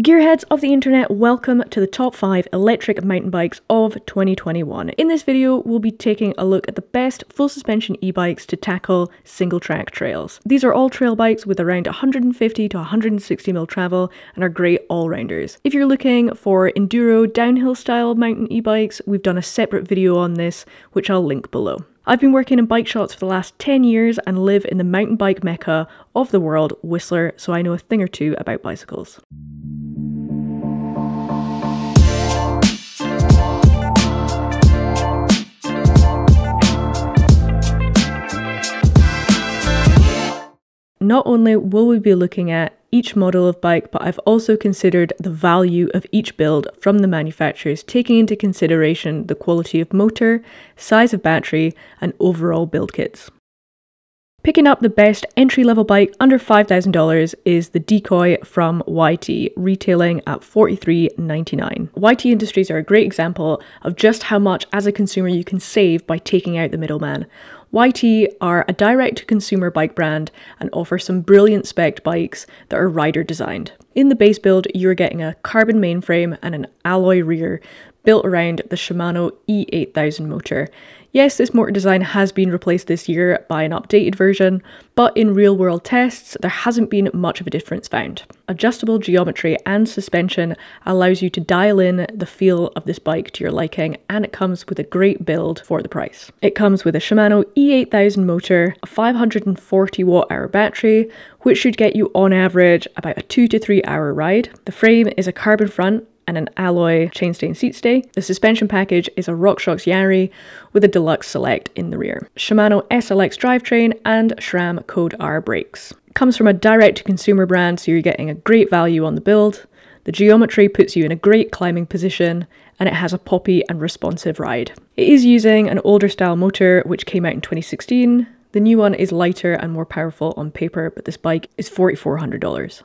Gearheads of the internet, welcome to the top 5 electric mountain bikes of 2021. In this video, we'll be taking a look at the best full suspension e-bikes to tackle single track trails. These are all trail bikes with around 150 to 160 mil travel and are great all-rounders. If you're looking for enduro downhill style mountain e-bikes, we've done a separate video on this, which I'll link below. I've been working in bike shops for the last 10 years and live in the mountain bike mecca of the world, Whistler, so I know a thing or two about bicycles. Not only will we be looking at each model of bike, but I've also considered the value of each build from the manufacturers, taking into consideration the quality of motor, size of battery, and overall build kits. Picking up the best entry level bike under $5,000 is the Decoy from YT, retailing at $43.99. YT Industries are a great example of just how much as a consumer you can save by taking out the middleman. YT are a direct to consumer bike brand and offer some brilliant spec bikes that are rider designed. In the base build, you're getting a carbon mainframe and an alloy rear built around the Shimano E8000 motor. Yes, this motor design has been replaced this year by an updated version, but in real world tests, there hasn't been much of a difference found. Adjustable geometry and suspension allows you to dial in the feel of this bike to your liking, and it comes with a great build for the price. It comes with a Shimano E8000 motor, a 540 watt hour battery, which should get you on average about a 2 to 3 hour ride. The frame is a carbon front and an alloy chainstay seat stay. The suspension package is a RockShox Yari with a deluxe select in the rear. Shimano SLX drivetrain and SRAM Code R brakes. Comes from a direct to consumer brand, so you're getting a great value on the build. The geometry puts you in a great climbing position and it has a poppy and responsive ride. It is using an older style motor which came out in 2016. The new one is lighter and more powerful on paper, but this bike is $4,400.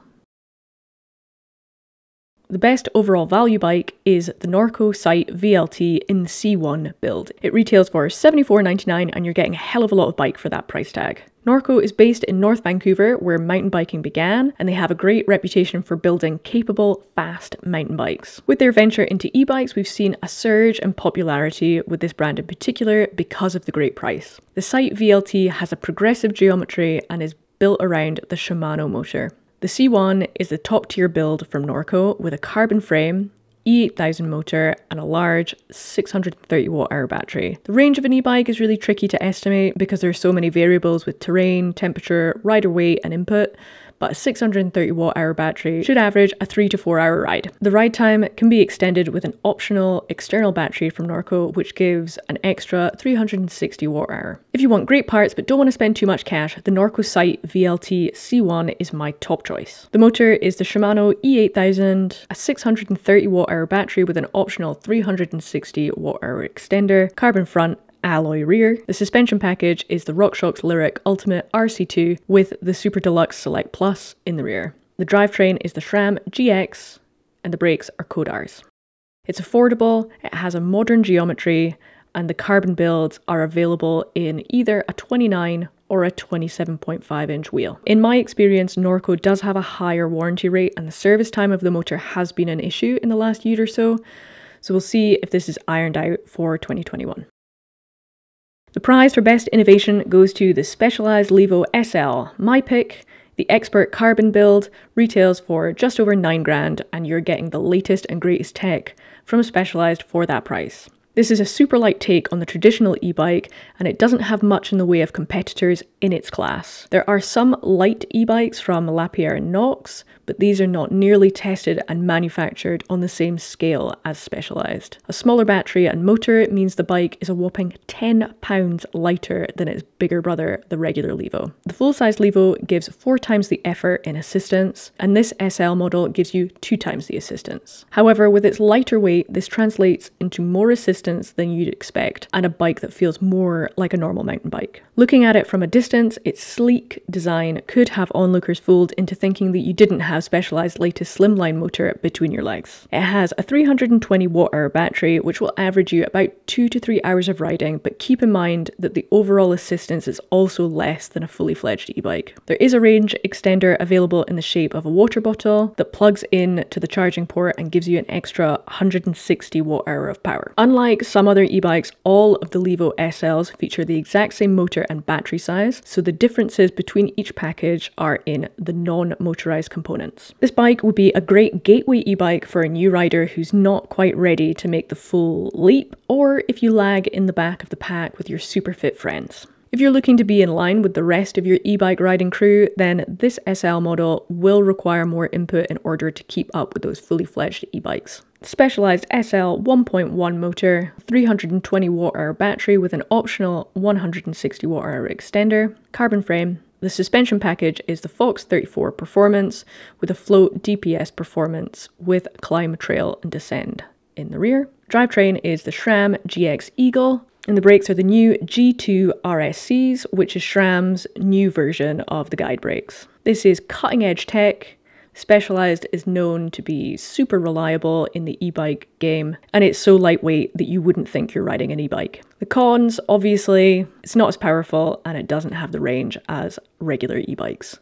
The best overall value bike is the Norco Sight VLT in the C1 build. It retails for $74.99 and you're getting a hell of a lot of bike for that price tag. Norco is based in North Vancouver, where mountain biking began, and they have a great reputation for building capable, fast mountain bikes. With their venture into e bikes, we've seen a surge in popularity with this brand in particular because of the great price. The Sight VLT has a progressive geometry and is built around the Shimano motor. The C1 is the top tier build from Norco with a carbon frame, E8000 motor, and a large 630 watt hour battery. The range of an e bike is really tricky to estimate because there are so many variables with terrain, temperature, rider weight, and input, but a 630 watt hour battery should average a 3 to 4 hour ride. The ride time can be extended with an optional external battery from Norco, which gives an extra 360 watt hour. If you want great parts but don't want to spend too much cash, the Norco Sight VLT C1 is my top choice. The motor is the Shimano E8000, a 630 watt hour battery with an optional 360 watt hour extender, carbon front, alloy rear. The suspension package is the RockShox Lyrik Ultimate RC2 with the Super Deluxe Select Plus in the rear. The drivetrain is the SRAM GX and the brakes are Code Rs. It's affordable, it has a modern geometry, and the carbon builds are available in either a 29 or a 27.5 inch wheel. In my experience, Norco does have a higher warranty rate, and the service time of the motor has been an issue in the last year or so. So we'll see if this is ironed out for 2021. The prize for best innovation goes to the Specialized Levo SL. My pick, the expert carbon build, retails for just over 9 grand, and you're getting the latest and greatest tech from Specialized for that price. This is a super light take on the traditional e bike, and it doesn't have much in the way of competitors in its class. There are some light e bikes from Lapierre and Nox, but these are not nearly tested and manufactured on the same scale as Specialized. A smaller battery and motor means the bike is a whopping 10 pounds lighter than its bigger brother, the regular Levo. The full size Levo gives four times the effort in assistance, and this SL model gives you two times the assistance. However, with its lighter weight, this translates into more assistance than you'd expect, and a bike that feels more like a normal mountain bike. Looking at it from a distance, distance, its sleek design could have onlookers fooled into thinking that you didn't have specialized latest slimline motor between your legs. It has a 320 watt hour battery, which will average you about two to three hours of riding, but keep in mind that the overall assistance is also less than a fully fledged e-bike. There is a range extender available in the shape of a water bottle that plugs in to the charging port and gives you an extra 160 watt hour of power. Unlike some other e-bikes, all of the Levo SLs feature the exact same motor and battery size, so the differences between each package are in the non-motorized components. This bike would be a great gateway e-bike for a new rider who's not quite ready to make the full leap, or if you lag in the back of the pack with your super fit friends. If you're looking to be in line with the rest of your e-bike riding crew, then this SL model will require more input in order to keep up with those fully fledged e-bikes. Specialized SL 1.1 motor, 320 watt hour battery with an optional 160 watt hour extender, carbon frame. The suspension package is the Fox 34 Performance with a float DPS performance with climb, trail, and descend in the rear. Drivetrain is the SRAM GX Eagle and the brakes are the new G2 RSCs, which is SRAM's new version of the guide brakes. This is cutting edge tech. Specialized is known to be super reliable in the e bike game, and it's so lightweight that you wouldn't think you're riding an e bike. The cons, obviously, it's not as powerful and it doesn't have the range as regular e bikes.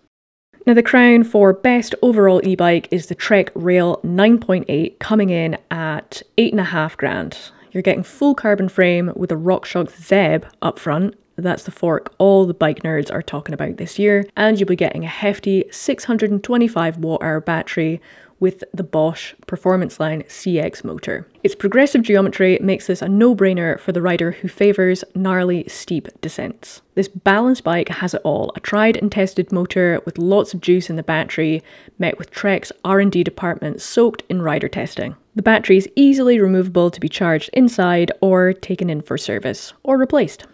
Now, the crown for best overall e bike is the Trek Rail 9.8, coming in at 8.5 grand. You're getting full carbon frame with a RockShox Zeb up front. That's the fork all the bike nerds are talking about this year. And you'll be getting a hefty 625 watt hour battery with the Bosch Performance Line CX motor. Its progressive geometry makes this a no-brainer for the rider who favours gnarly, steep descents. This balanced bike has it all, a tried and tested motor with lots of juice in the battery, met with Trek's R&D department soaked in rider testing. The battery is easily removable to be charged inside or taken in for service, or replaced.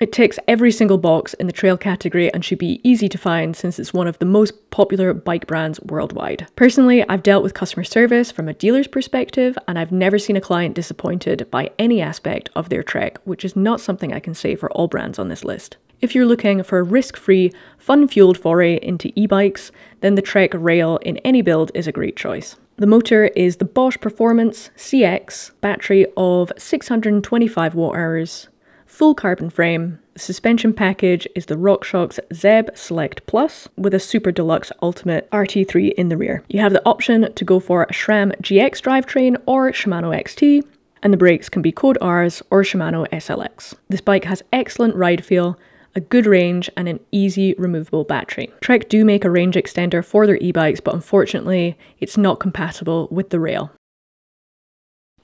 It ticks every single box in the trail category and should be easy to find since it's one of the most popular bike brands worldwide. Personally, I've dealt with customer service from a dealer's perspective and I've never seen a client disappointed by any aspect of their trek, which is not something I can say for all brands on this list. If you're looking for a risk free, fun fueled foray into e bikes, then the Trek Rail in any build is a great choice. The motor is the Bosch Performance CX battery of 625 watt hours, full carbon frame. The suspension package is the RockShox Zeb Select Plus with a Super Deluxe Ultimate RT3 in the rear. You have the option to go for a SRAM GX drivetrain or Shimano XT, and the brakes can be Code Rs or Shimano SLX. This bike has excellent ride feel, a good range, and an easy removable battery. Trek do make a range extender for their e-bikes, but unfortunately, it's not compatible with the rail.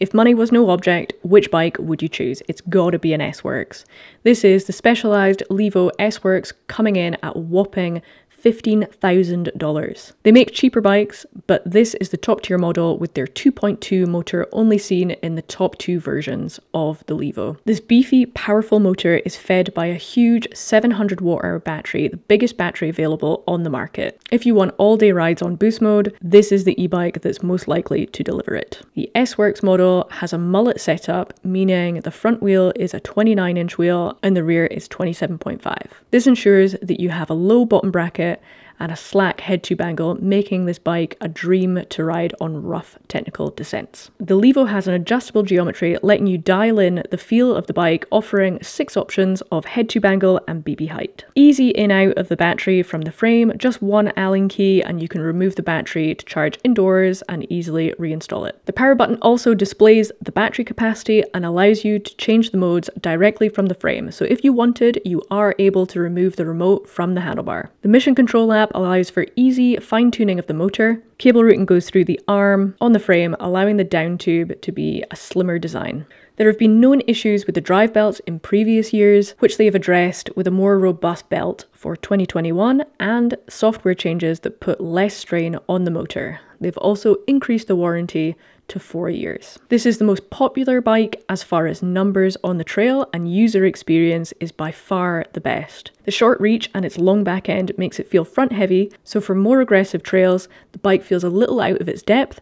If money was no object, which bike would you choose? It's gotta be an S-Works. This is the specialised Levo S-Works coming in at whopping $15,000. They make cheaper bikes, but this is the top tier model with their 2.2 motor only seen in the top two versions of the Levo. This beefy, powerful motor is fed by a huge 700 watt hour battery, the biggest battery available on the market. If you want all day rides on boost mode, this is the e-bike that's most likely to deliver it. The S-Works model has a mullet setup, meaning the front wheel is a 29 inch wheel and the rear is 27.5. This ensures that you have a low bottom bracket it and a slack head tube angle, making this bike a dream to ride on rough technical descents. The Levo has an adjustable geometry, letting you dial in the feel of the bike, offering six options of head tube angle and BB height. Easy in out of the battery from the frame, just one Allen key, and you can remove the battery to charge indoors and easily reinstall it. The power button also displays the battery capacity and allows you to change the modes directly from the frame. So if you wanted, you are able to remove the remote from the handlebar. The mission control app allows for easy fine tuning of the motor. Cable routing goes through the arm on the frame, allowing the down tube to be a slimmer design. There have been known issues with the drive belts in previous years, which they have addressed with a more robust belt for 2021 and software changes that put less strain on the motor. They've also increased the warranty to four years. This is the most popular bike as far as numbers on the trail, and user experience is by far the best. The short reach and its long back end makes it feel front heavy, so for more aggressive trails, the bike feels a little out of its depth,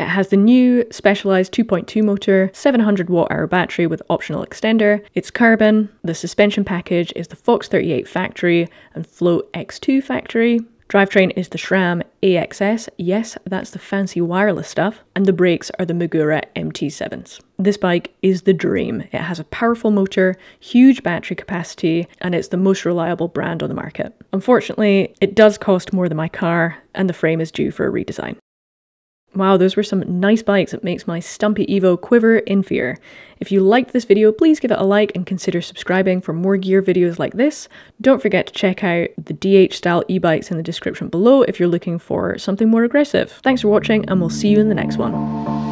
It has the new Specialized 2.2 motor, 700 watt hour battery with optional extender. It's carbon. The suspension package is the Fox 38 factory and Float X2 factory. Drivetrain is the SRAM AXS, yes, that's the fancy wireless stuff, and the brakes are the Magura MT7s. This bike is the dream. It has a powerful motor, huge battery capacity, and it's the most reliable brand on the market. Unfortunately, it does cost more than my car, and the frame is due for a redesign. Wow, those were some nice bikes. It makes my Stumpy Evo quiver in fear. If you liked this video, please give it a like and consider subscribing for more gear videos like this. Don't forget to check out the DH style e-bikes in the description below if you're looking for something more aggressive. Thanks for watching and we'll see you in the next one.